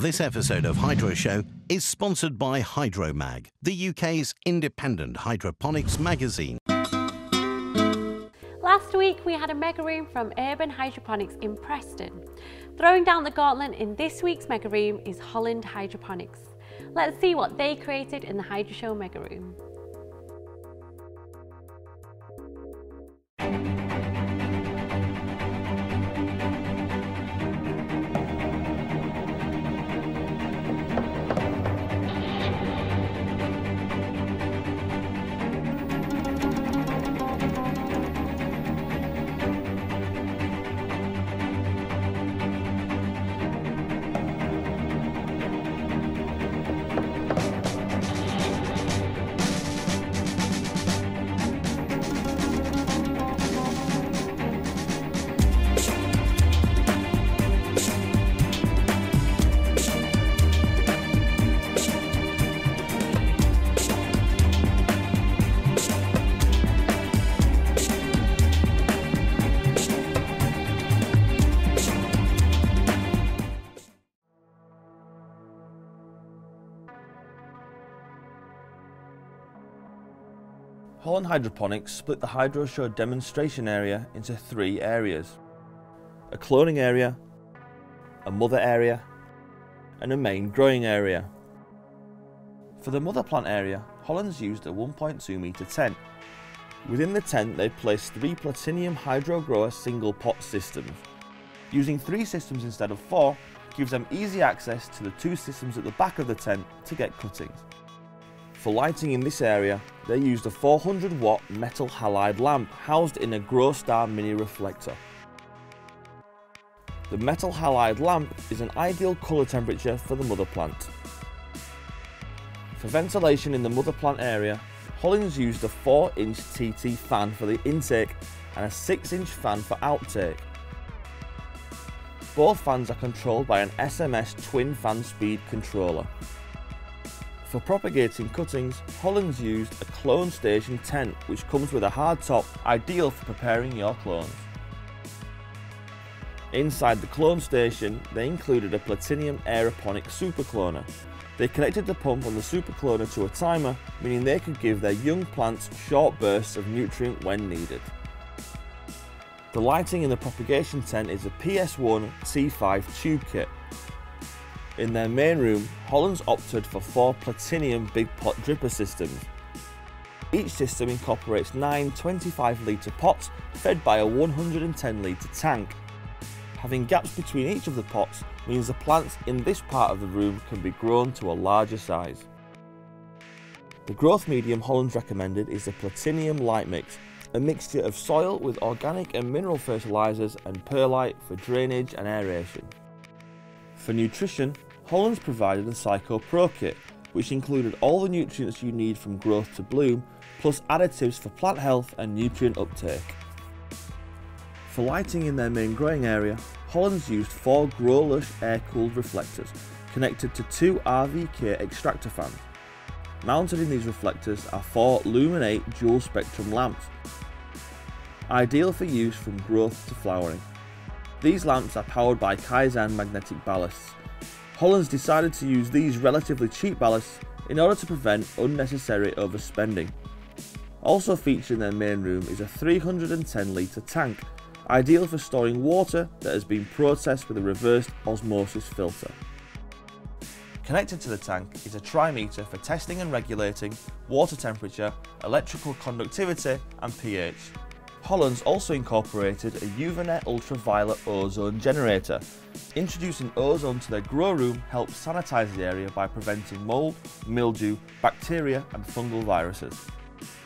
This episode of Hydro Show is sponsored by Hydromag, the UK's independent hydroponics magazine. Last week we had a mega room from Urban Hydroponics in Preston. Throwing down the gauntlet in this week's mega room is Holland Hydroponics. Let's see what they created in the Hydro Show mega room. Holland Hydroponics split the Hydro Show demonstration area into three areas. A cloning area, a mother area, and a main growing area. For the mother plant area, Holland's used a 1.2 metre tent. Within the tent they placed three Platinium Hydro Grower single pot systems. Using three systems instead of four gives them easy access to the two systems at the back of the tent to get cuttings. For lighting in this area, they used a 400 watt metal halide lamp housed in a Grow Star mini reflector. The metal halide lamp is an ideal colour temperature for the mother plant. For ventilation in the mother plant area, Hollands used a 4 inch TT fan for the intake and a 6 inch fan for outtake. Both fans are controlled by an SMS twin fan speed controller. For propagating cuttings, Holland's used a clone station tent which comes with a hard top, ideal for preparing your clones. Inside the clone station, they included a Platinium Aeroponic supercloner. They connected the pump on the supercloner to a timer, meaning they could give their young plants short bursts of nutrient when needed. The lighting in the propagation tent is a PS1 T5 tube kit, in their main room, Hollands opted for four Platinium Big Pot dripper systems. Each system incorporates nine 25 litre pots fed by a 110 litre tank. Having gaps between each of the pots means the plants in this part of the room can be grown to a larger size. The growth medium Hollands recommended is the Platinium Light Mix, a mixture of soil with organic and mineral fertilisers and perlite for drainage and aeration. For nutrition, Hollands provided a Psycho Pro kit, which included all the nutrients you need from growth to bloom, plus additives for plant health and nutrient uptake. For lighting in their main growing area, Hollands used four Growlush air-cooled reflectors connected to two RVK extractor fans. Mounted in these reflectors are four Luminate dual spectrum lamps, ideal for use from growth to flowering. These lamps are powered by Kaizen magnetic ballasts, Hollands decided to use these relatively cheap ballasts in order to prevent unnecessary overspending. Also featured in their main room is a 310 litre tank, ideal for storing water that has been processed with a reversed osmosis filter. Connected to the tank is a trimeter for testing and regulating water temperature, electrical conductivity and pH. Hollands also incorporated a Uvanet ultraviolet ozone generator. Introducing ozone to their grow room helps sanitize the area by preventing mold, mildew, bacteria and fungal viruses.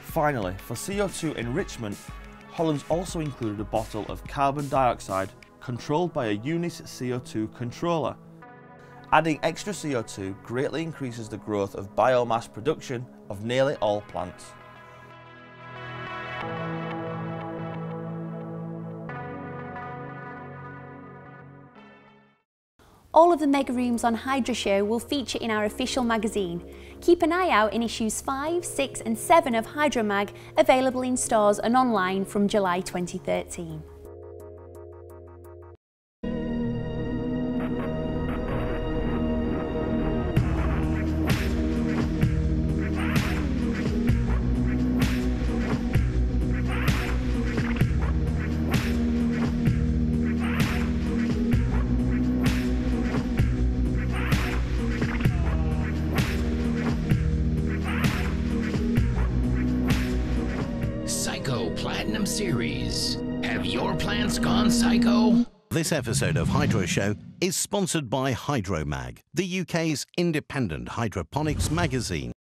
Finally, for CO2 enrichment, Hollands also included a bottle of carbon dioxide controlled by a Unis CO2 controller. Adding extra CO2 greatly increases the growth of biomass production of nearly all plants. All of the mega rooms on Hydro Show will feature in our official magazine. Keep an eye out in issues 5, 6 and 7 of Hydromag, available in stores and online from July 2013. Series. Have your plants gone psycho? This episode of Hydro Show is sponsored by Hydromag, the UK's independent hydroponics magazine.